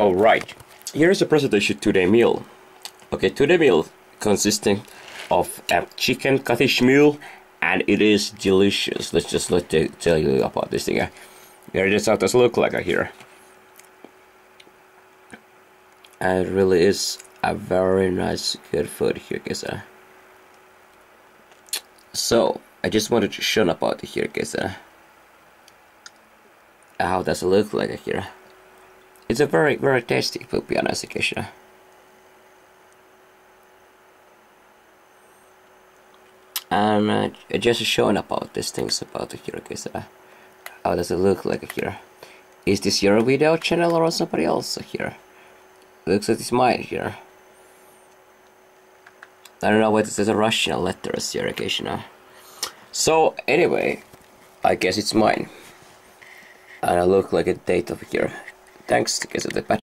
Alright, here is a presentation today meal. Okay, today meal consisting of a chicken cottage meal and it is delicious. Let's just let me tell you about this thing. Here it is how does look like here. And it really is a very nice good food here guys. Uh. So I just wanted to show about here guys. Uh. How does it look like here? It's a very very tasty honest guys. and uh, just showing about these things about guys uh, how does it look like here is this your video channel or somebody else here looks like it's mine here I don't know what this is a Russian letters here guys so anyway I guess it's mine. And I look like a date over here thanks. Guys of the